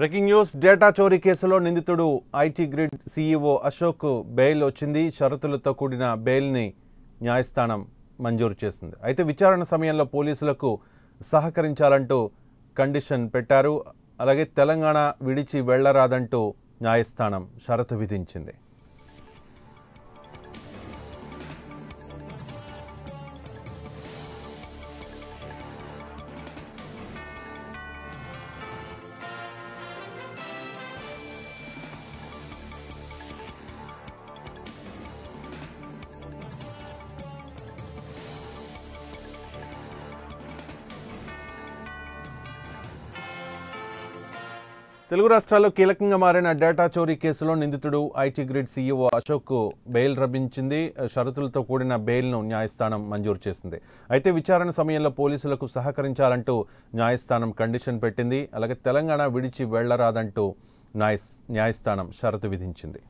Breaking news data చోరీ కేసులో నిందితుడు IT grid CEO Ashok bail వచ్చింది. షరతులతో కూడిన బెయిల్ని న్యాయస్థానం మంజూరు చేసింది. అయితే విచారణ సమయంలో పోలీసులకు సహకరించాలంటూ కండిషన్ పెట్టారు. అలాగే తెలంగాణ విడిచి వెళ్ళరాదంటూ న్యాయస్థానం షరతు విధించింది. తెలుగు రాష్ట్రాల్లో కీలకంగా మారిన డేటా చోరీ కేసులో నిందితుడు IT grid CEO Ashok bail లభించింది షరతులతో కూడిన బెయిల్ను న్యాయస్థానం మంజూరు చేసింది. అయితే విచారణ సమయంలో పోలీసులకు సహకరించాలంటూ న్యాయస్థానం కండిషన్ పెట్టింది. అలాగే తెలంగాణ విడిచి వెళ్ళరాదంటూ న్యాయ న్యాయస్థానం షరతు విధించింది.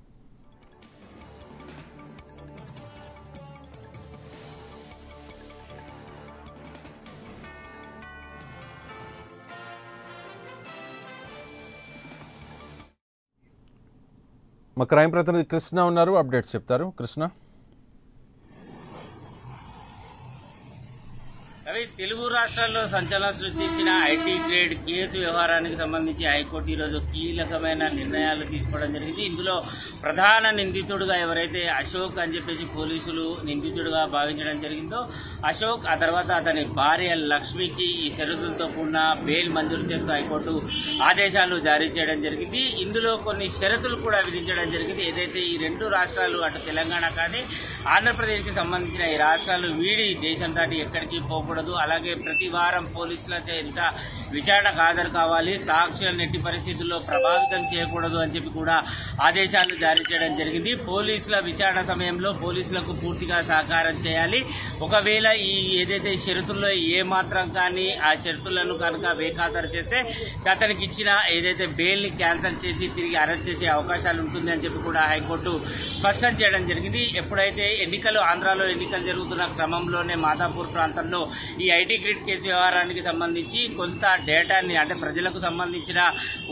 మా క్రైమ్ ప్రతినిధి కృష్ణ ఉన్నారు అప్డేట్స్ చెప్తారు. కృష్ణ? తెలుగు రాష్ట్రాల్లో సంచలనం సృష్టించిన ఐటీ గ్రేడ్ కేసు వ్యవహారానికి సంబంధించి హైకోర్టు ఈరోజు కీలకమైన నిర్ణయాలు తీసుకోవడం జరిగింది. ఇందులో ప్రధాన నిందితుడుగా ఎవరైతే అశోక్ అని చెప్పేసి పోలీసులు నిందితుడుగా భావించడం జరిగిందో అశోక్ ఆ తర్వాత అతని భార్య లక్ష్మికి ఈ షరతులతో కూడిన బెయిల్ మంజూరు చేస్తూ హైకోర్టు ఆదేశాలు జారీ చేయడం జరిగింది. ఇందులో కొన్ని షరతులు కూడా విధించడం జరిగింది. ఏదైతే ఈ రెండు రాష్ట్రాలు అటు తెలంగాణ కానీ ఆంధ్రప్రదేశ్కి సంబంధించిన ఈ రాష్ట్రాలు వీడి దేశం దాటి ఎక్కడికి పోకూడదు అలాగే ప్రతి వారం పోలీసుల చేత విచారణకు హాజరు కావాలి సాక్షులను ఎట్టి పరిస్థితుల్లో ప్రభావితం చేయకూడదు అని చెప్పి కూడా ఆదేశాలు జారీ చేయడం జరిగింది. పోలీసుల విచారణ సమయంలో పోలీసులకు పూర్తిగా సహకారం చేయాలి. ఒకవేళ ఈ ఏదైతే షరతుల్లో ఏ మాత్రం కానీ ఆ షరతులను కనుక బేఖాతరు చేస్తే అతనికి ఇచ్చిన ఏదైతే బెయిల్ని క్యాన్సిల్ చేసి తిరిగి అరెస్ట్ చేసే అవకాశాలు ఉంటుంది అని చెప్పి కూడా హైకోర్టు స్పష్టం చేయడం జరిగింది. ఎప్పుడైతే ఎన్నికలు ఆంధ్రాలో ఎన్నికలు జరుగుతున్న క్రమంలోనే మాదాపూర్ ప్రాంతంలో ఈ ఐటీ గ్రిడ్ కేసు వ్యవహారానికి సంబంధించి కొంత డేటాని అంటే ప్రజలకు సంబంధించిన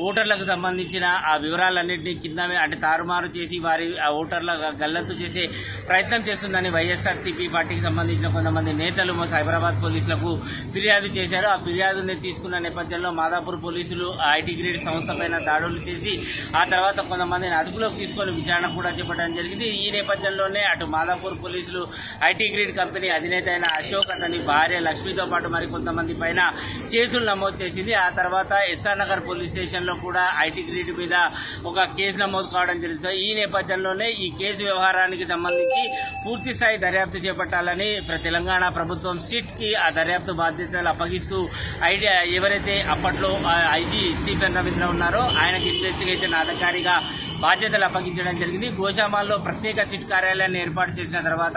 ఓటర్లకు సంబంధించిన ఆ వివరాలన్నింటినీ కింద అంటే తారుమారు చేసి వారి ఆ ఓటర్ల గల్లత్తు చేసే ప్రయత్నం చేస్తుందని వైఎస్ఆర్సీపీ పార్టీకి సంబంధించిన కొంతమంది నేతలు సైబరాబాద్ పోలీసులకు ఫిర్యాదు చేశారు. ఆ ఫిర్యాదుని తీసుకున్న నేపథ్యంలో మాదాపూర్ పోలీసులు ఆ ఐటీ గ్రేడ్ సంస్థ పైన దాడులు చేసి ఆ తర్వాత కొంతమందిని అదుపులోకి తీసుకొని విచారణ కూడా చేపట్టడం జరిగింది. ఈ నేపథ్యంలోనే అటు మాదాపూర్ పోలీసులు ఐటీ గ్రేడ్ కంపెనీ అధినేత అయిన అశోక్ అతని భార్య లక్ష్మి లక్ష్మితో పాటు మరి కొంతమంది పైన కేసులు నమోదు చేసింది. ఆ తర్వాత ఎస్ఆర్ నగర్ పోలీస్ స్టేషన్లో కూడా ఐటీ గ్రీడ్ మీద ఒక కేసు నమోదు కావడం జరిగింది. ఈ నేపథ్యంలోనే ఈ కేసు వ్యవహారానికి సంబంధించి పూర్తి స్థాయి దర్యాప్తు చేపట్టాలని తెలంగాణ ప్రభుత్వం సిట్కి ఆ దర్యాప్తు బాధ్యతలు అప్పగిస్తూ ఐడియా ఎవరైతే అప్పట్లో ఐజీ స్టీఫెన్ రవీంద్ర ఉన్నారో ఆయనకి ఇన్వెస్టిగేషన్ అధికారిగా బాధ్యతలు అప్పగించడం జరిగింది. గోశామాల్లో ప్రత్యేక సిట్ కార్యాలయాన్ని ఏర్పాటు చేసిన తర్వాత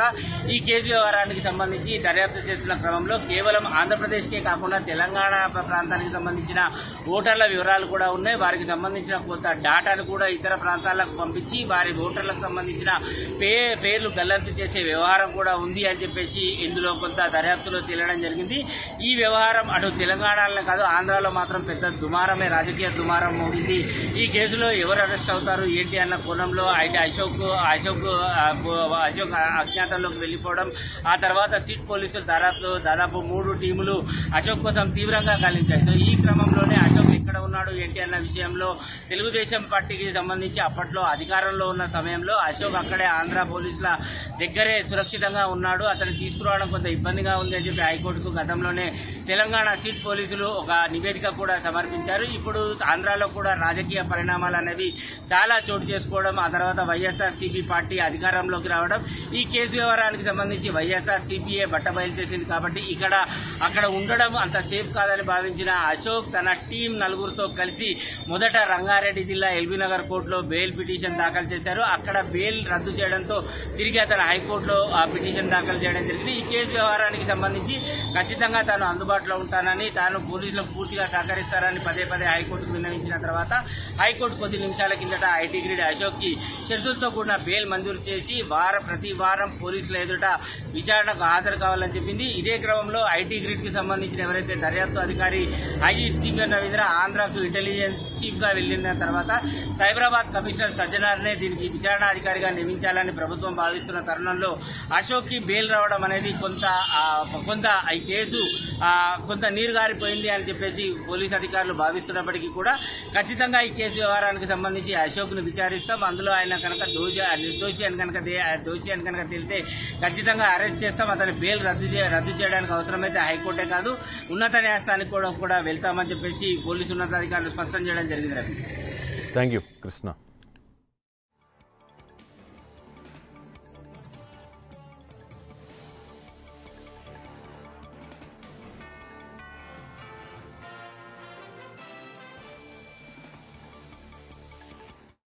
ఈ కేసు వ్యవహారానికి సంబంధించి దర్యాప్తు చేస్తున్న క్రమంలో కేవలం ఆంధ్రప్రదేశ్కే కాకుండా తెలంగాణ ప్రాంతానికి సంబంధించిన ఓటర్ల వివరాలు కూడా ఉన్నాయి. వారికి సంబంధించిన కొంత డాటాను కూడా ఇతర ప్రాంతాలకు పంపించి వారి ఓటర్లకు సంబంధించిన పే పేర్లు గల్లంతు చేసే వ్యవహారం కూడా ఉంది అని చెప్పేసి ఇందులో కొంత దర్యాప్తులో తేలడం జరిగింది. ఈ వ్యవహారం అటు తెలంగాణలో కాదు ఆంధ్రాలో మాత్రం పెద్ద దుమారమే రాజకీయ దుమారం మోగింది. ఈ కేసులో ఎవరు అరెస్ట్ అవుతారు? ఏంటి అన్న కోణంలో అయితే అశోక్ అశోక్ అశోక్ అజ్ఞాతంలోకి వెళ్ళిపోవడం ఆ తర్వాత సిట్ పోలీసులు దాదాపు దాదాపు మూడు టీములు అశోక్ కోసం తీవ్రంగా గాలించాయి సో ఈ క్రమంలోనే అశోక్ ఎక్కడ ఉన్నాడు ఏంటి అన్న విషయంలో తెలుగుదేశం పార్టీకి సంబంధించి అప్పట్లో అధికారంలో ఉన్న సమయంలో అశోక్ అక్కడే ఆంధ్ర పోలీసుల దగ్గరే సురక్షితంగా ఉన్నాడు. అతను తీసుకురావడం కొంత ఇబ్బందిగా ఉంది అని చెప్పి హైకోర్టుకు గతంలోనే తెలంగాణ సిట్ పోలీసులు ఒక నివేదిక కూడా సమర్పించారు. ఇప్పుడు ఆంధ్రాలో కూడా రాజకీయ పరిణామాలు అనేవి చాలా చోటు చేసుకోవడం ఆ తర్వాత వైఎస్ఆర్ సిపి పార్టీ అధికారంలోకి రావడం ఈ కేసు వ్యవహారానికి సంబంధించి వైఎస్ఆర్ సిపిఏ బట్టబయలు చేసింది కాబట్టి ఇక్కడ అక్కడ ఉండడం అంత సేఫ్ కాదని భావించిన అశోక్ తన టీం నలుగురితో కలిసి మొదట రంగారెడ్డి జిల్లా ఎల్బీనగర్ కోర్టులో బెయిల్ పిటిషన్ దాఖలు చేశారు. అక్కడ బెయిల్ రద్దు చేయడంతో తిరిగి అతను హైకోర్టులో ఆ పిటిషన్ దాఖలు చేయడం జరిగింది. ఈ కేసు వ్యవహారానికి సంబంధించి ఖచ్చితంగా తాను అందుబాటులో ఉంటానని తాను పోలీసులకు పూర్తిగా సహకరిస్తారని పదే పదే హైకోర్టుకు విన్నవించిన తర్వాత హైకోర్టు కొద్ది నిమిషాల కిందట ఐటీ అశోక్కి షరతులతో కూడిన బెయిల్ మంజూరు చేసి వారం ప్రతి వారం పోలీసుల ఎదుట విచారణకు హాజరు కావాలని చెప్పింది. ఇదే క్రమంలో ఐటీ గ్రిడ్కి సంబంధించిన ఎవరైతే దర్యాప్తు అధికారి ఐజీ స్టీఫెన్ రవీంద్ర ఆంధ్రాకు ఇంటెలిజెన్స్ చీఫ్గా వెళ్ళిన తర్వాత సైబరాబాద్ కమిషనర్ సజ్జనార్నే దీనికి విచారణ అధికారిగా నియమించాలని ప్రభుత్వం భావిస్తున్న తరుణంలో అశోక్కి బెయిల్ రావడం అనేది కొంత కొంత ఈ కేసు కొంత నీరు గారిపోయింది అని చెప్పేసి పోలీసు అధికారులు భావిస్తున్నప్పటికీ కూడా ఖచ్చితంగా ఈ కేసు వ్యవహారానికి సంబంధించి అశోక్ ను విచారిస్తాం. అందులో ఆయన కనుక దోషి నిర్దోషి అని కనుక దోషి అని కనుక తెలితే ఖచ్చితంగా అరెస్ట్ చేస్తాం. అతని బెయిల్ రద్దు రద్దు చేయడానికి అవసరమైతే హైకోర్టే కాదు ఉన్నత న్యాయస్థానానికి కూడా కూడా వెళ్తామని చెప్పేసి పోలీసు ఉన్నతాధికారులు స్పష్టం చేయడం జరిగింది. Ravi thank you Krishna